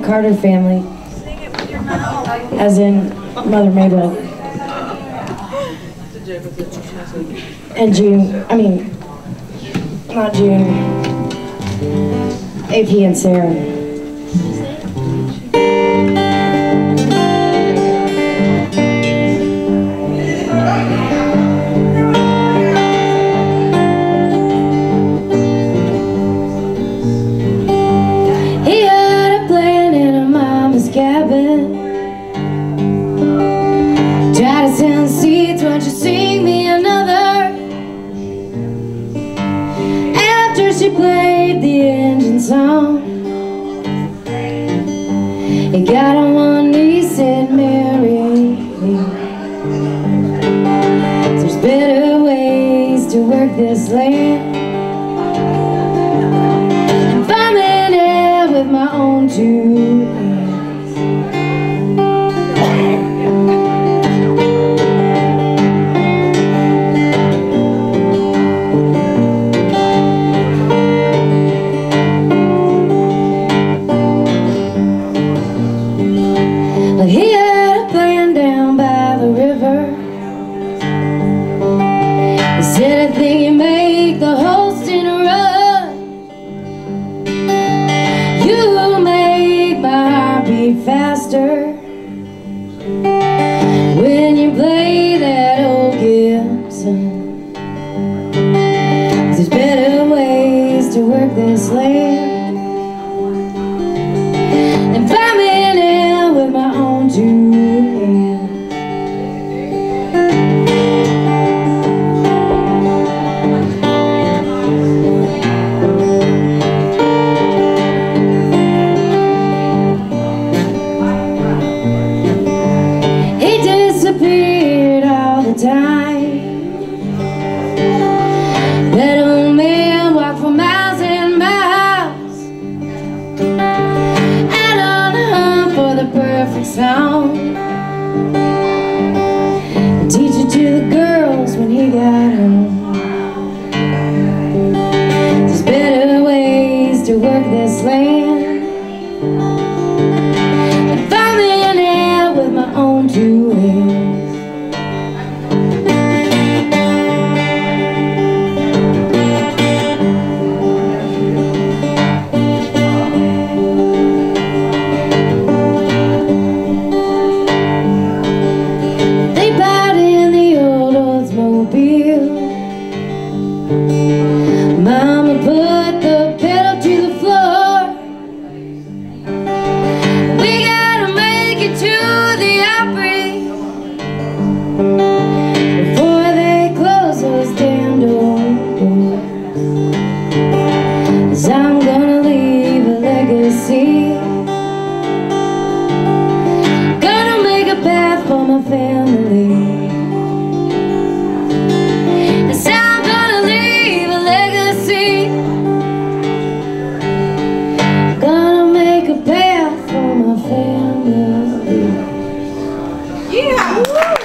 the Carter family, as in Mother Maybelle. And June, I mean, not June, AP and Sarah. this land. I'm in it with my own two When you play that old Gibson There's better ways to work this land Perfect sound. And teach it to the girls when he got home. There's better ways to work this land. And finally an air with my own two hands. Cause I'm gonna leave a legacy. Gonna make a path for my I'm gonna leave a legacy. Gonna make a path for my family. Yeah!